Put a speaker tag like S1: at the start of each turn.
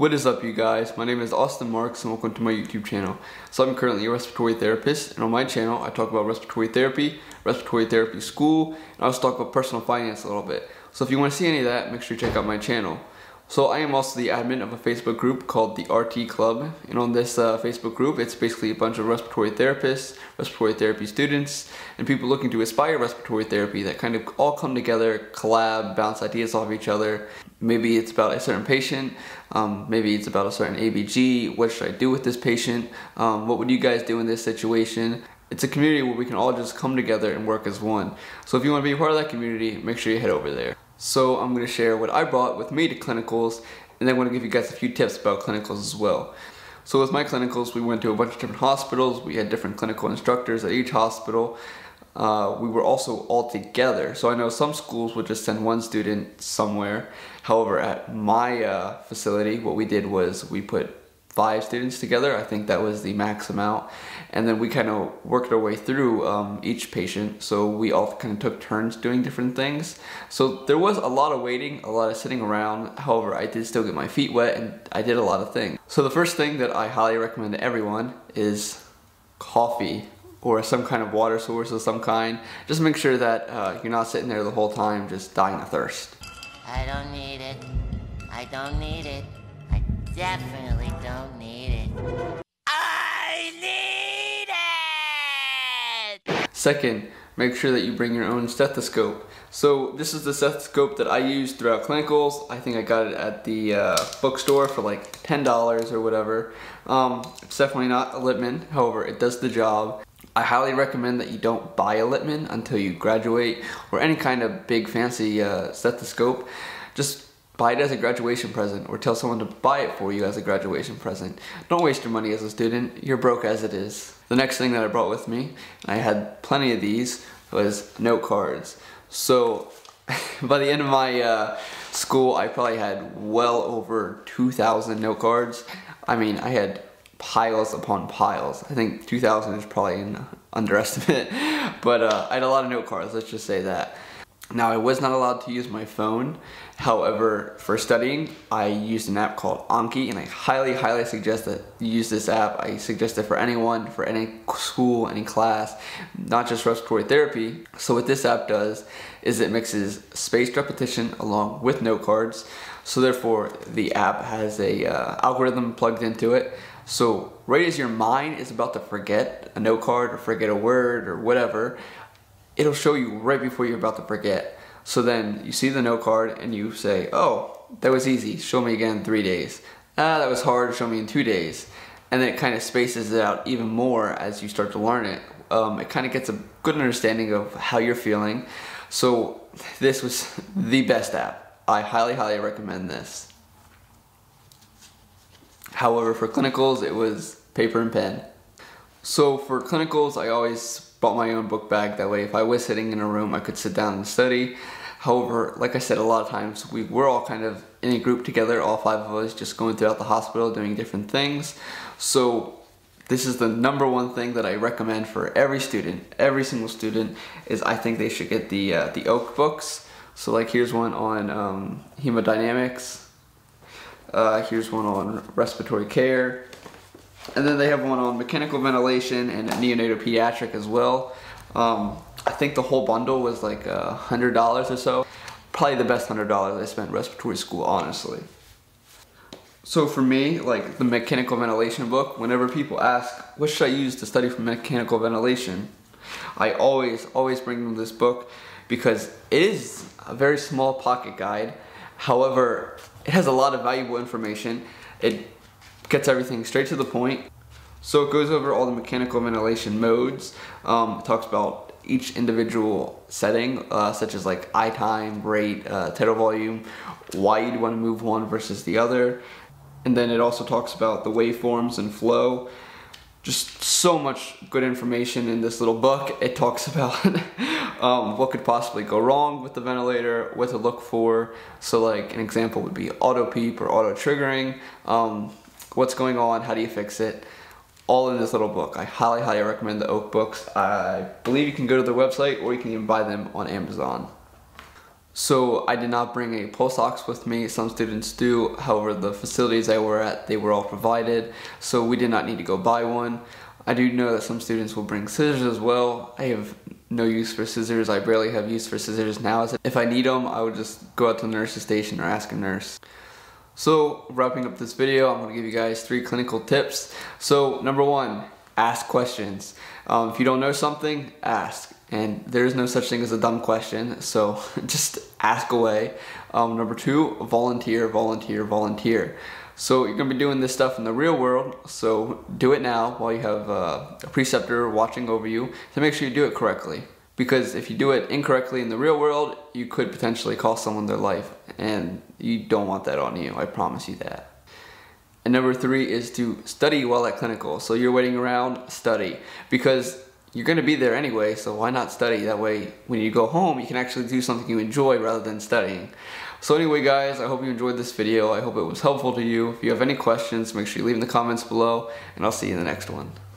S1: What is up you guys? My name is Austin Marks and welcome to my YouTube channel. So I'm currently a respiratory therapist and on my channel I talk about respiratory therapy, respiratory therapy school, and I also talk about personal finance a little bit. So if you want to see any of that, make sure you check out my channel. So I am also the admin of a Facebook group called the RT Club, and on this uh, Facebook group, it's basically a bunch of respiratory therapists, respiratory therapy students, and people looking to aspire respiratory therapy that kind of all come together, collab, bounce ideas off each other. Maybe it's about a certain patient, um, maybe it's about a certain ABG, what should I do with this patient, um, what would you guys do in this situation? It's a community where we can all just come together and work as one. So if you want to be a part of that community, make sure you head over there. So I'm going to share what I brought with me to clinicals and then I'm to give you guys a few tips about clinicals as well. So with my clinicals, we went to a bunch of different hospitals. We had different clinical instructors at each hospital. Uh, we were also all together. So I know some schools would just send one student somewhere. However, at my uh, facility, what we did was we put five students together. I think that was the max amount. And then we kind of worked our way through um, each patient. So we all kind of took turns doing different things. So there was a lot of waiting, a lot of sitting around. However, I did still get my feet wet and I did a lot of things. So the first thing that I highly recommend to everyone is coffee or some kind of water source of some kind. Just make sure that uh, you're not sitting there the whole time just dying of thirst.
S2: I don't need it. I don't need it I definitely don't need it. I need
S1: it! Second, make sure that you bring your own stethoscope. So this is the stethoscope that I use throughout clinicals. I think I got it at the uh, bookstore for like $10 or whatever. Um, it's definitely not a Littmann, however, it does the job. I highly recommend that you don't buy a Littmann until you graduate or any kind of big fancy uh, stethoscope. Just buy it as a graduation present or tell someone to buy it for you as a graduation present. Don't waste your money as a student. You're broke as it is. The next thing that I brought with me, and I had plenty of these, was note cards. So by the end of my uh, school, I probably had well over 2,000 note cards. I mean, I had piles upon piles. I think 2,000 is probably an underestimate, but uh, I had a lot of note cards, let's just say that. Now I was not allowed to use my phone. However, for studying, I used an app called Anki and I highly, highly suggest that you use this app. I suggest it for anyone, for any school, any class, not just respiratory therapy. So what this app does is it mixes spaced repetition along with note cards. So therefore, the app has a uh, algorithm plugged into it. So right as your mind is about to forget a note card or forget a word or whatever, it'll show you right before you're about to forget. So then you see the note card and you say, oh, that was easy, show me again in three days. Ah, that was hard, show me in two days. And then it kind of spaces it out even more as you start to learn it. Um, it kind of gets a good understanding of how you're feeling. So this was the best app. I highly, highly recommend this. However, for clinicals, it was paper and pen. So for clinicals, I always bought my own book bag. That way, if I was sitting in a room, I could sit down and study. However, like I said, a lot of times we were all kind of in a group together, all five of us, just going throughout the hospital doing different things. So this is the number one thing that I recommend for every student, every single student, is I think they should get the uh, the Oakes books. So like here's one on um, hemodynamics. Uh, here's one on respiratory care. And then they have one on mechanical ventilation and neonatal pediatric as well. Um, I think the whole bundle was like a hundred dollars or so. Probably the best hundred dollars I spent respiratory school, honestly. So for me, like the mechanical ventilation book, whenever people ask, what should I use to study for mechanical ventilation? I always, always bring them this book because it is a very small pocket guide. However, it has a lot of valuable information. It gets everything straight to the point. So it goes over all the mechanical ventilation modes. Um, talks about each individual setting, uh, such as like I time, rate, uh, tidal volume, why you'd want to move one versus the other. And then it also talks about the waveforms and flow. Just so much good information in this little book. It talks about um, what could possibly go wrong with the ventilator, what to look for. So like an example would be auto PEEP or auto triggering. Um, what's going on, how do you fix it, all in this little book. I highly, highly recommend the Oakes books. I believe you can go to their website or you can even buy them on Amazon. So I did not bring a pulse ox with me. Some students do. However, the facilities I were at, they were all provided. So we did not need to go buy one. I do know that some students will bring scissors as well. I have no use for scissors. I barely have use for scissors now. If I need them, I would just go out to the nurse's station or ask a nurse. So wrapping up this video, I'm gonna give you guys three clinical tips. So number one, ask questions. Um, if you don't know something, ask. And there is no such thing as a dumb question, so just ask away. Um, number two, volunteer, volunteer, volunteer. So you're gonna be doing this stuff in the real world, so do it now while you have uh, a preceptor watching over you to make sure you do it correctly. Because if you do it incorrectly in the real world, you could potentially cost someone their life, and you don't want that on you, I promise you that. And number three is to study while at clinical. So you're waiting around, study. Because you're gonna be there anyway, so why not study? That way, when you go home, you can actually do something you enjoy rather than studying. So anyway guys, I hope you enjoyed this video. I hope it was helpful to you. If you have any questions, make sure you leave in the comments below, and I'll see you in the next one.